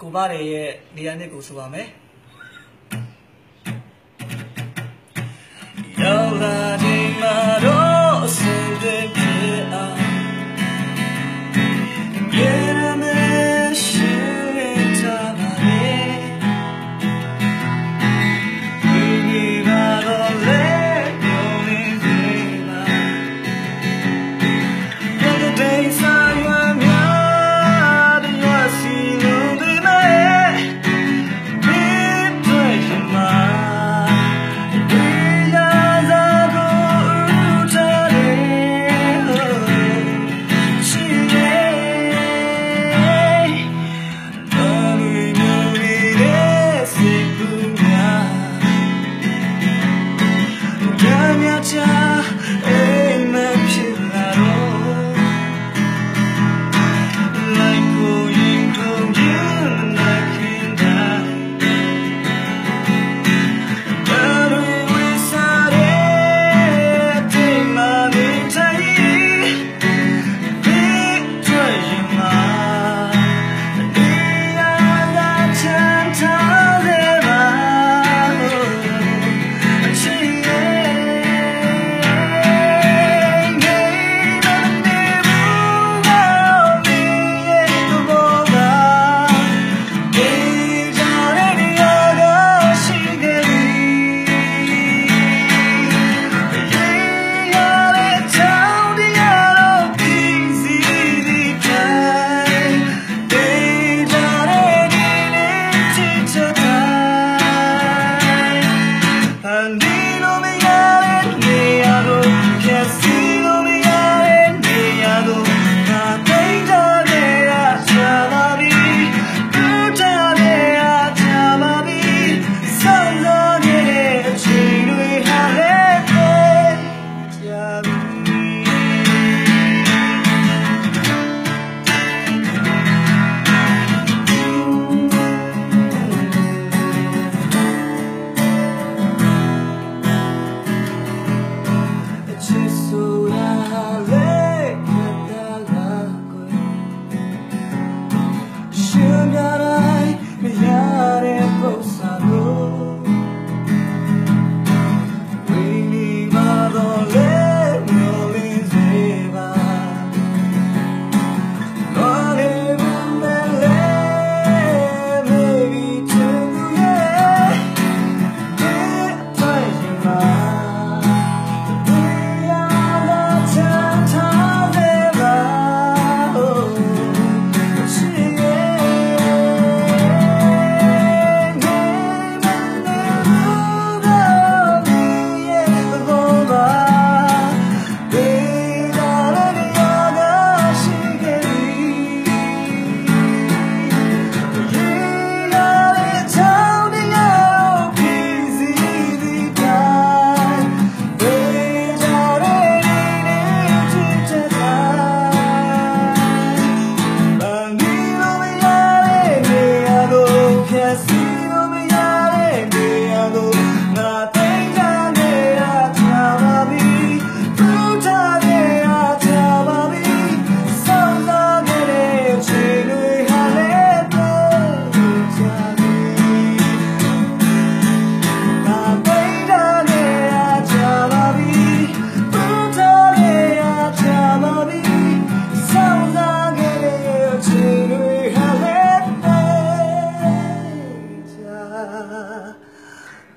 ကိုမတွေရဲ့နေရာနဲ့ကိုဆိုပါမယ်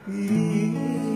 Yeah.